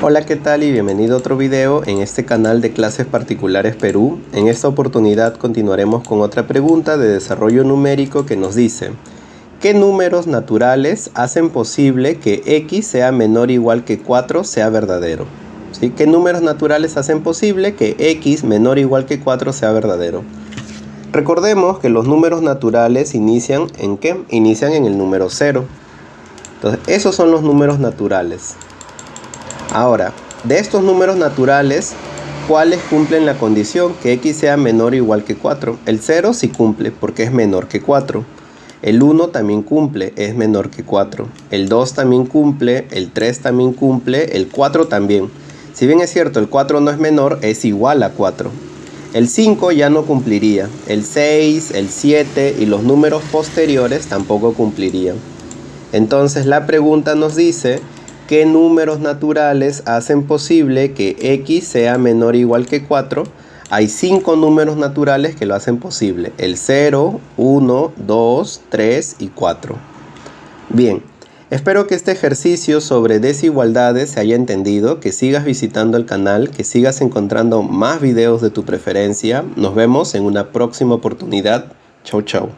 Hola, ¿qué tal? Y bienvenido a otro video en este canal de Clases Particulares Perú. En esta oportunidad continuaremos con otra pregunta de desarrollo numérico que nos dice ¿Qué números naturales hacen posible que x sea menor o igual que 4 sea verdadero? ¿Sí? ¿Qué números naturales hacen posible que x menor o igual que 4 sea verdadero? Recordemos que los números naturales inician en qué? Inician en el número 0. Entonces, esos son los números naturales. Ahora, de estos números naturales, ¿cuáles cumplen la condición que x sea menor o igual que 4? El 0 sí cumple porque es menor que 4. El 1 también cumple, es menor que 4. El 2 también cumple, el 3 también cumple, el 4 también. Si bien es cierto, el 4 no es menor, es igual a 4. El 5 ya no cumpliría. El 6, el 7 y los números posteriores tampoco cumplirían. Entonces la pregunta nos dice ¿Qué números naturales hacen posible que x sea menor o igual que 4? Hay 5 números naturales que lo hacen posible. El 0, 1, 2, 3 y 4. Bien, espero que este ejercicio sobre desigualdades se haya entendido, que sigas visitando el canal, que sigas encontrando más videos de tu preferencia. Nos vemos en una próxima oportunidad. Chau, chau.